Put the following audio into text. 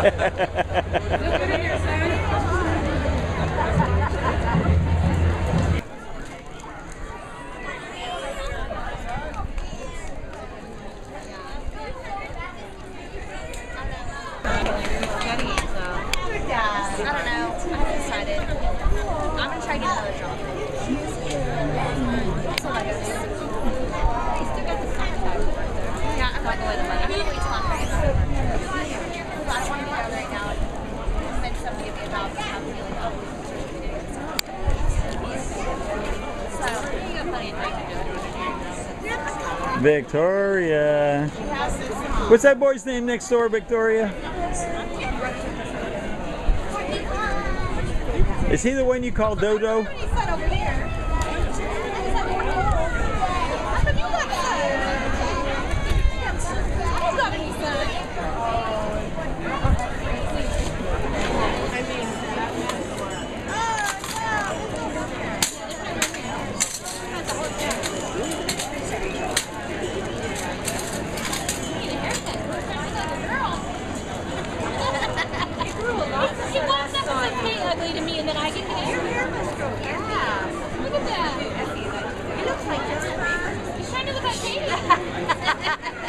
I'm gonna try to get another job. So Legos. Yeah, I'm not going to money. I'm gonna wait till I'm ready. But I want to be there right now. And then somebody give me a job and have me like, oh, so you got plenty of time to do it. Victoria. What's that boy's name next door, Victoria? Is he the one you call Dodo? Ugly to me, and then I get hair. Yeah, Look at that. It looks like Justin Bieber. He's trying to look like Katie.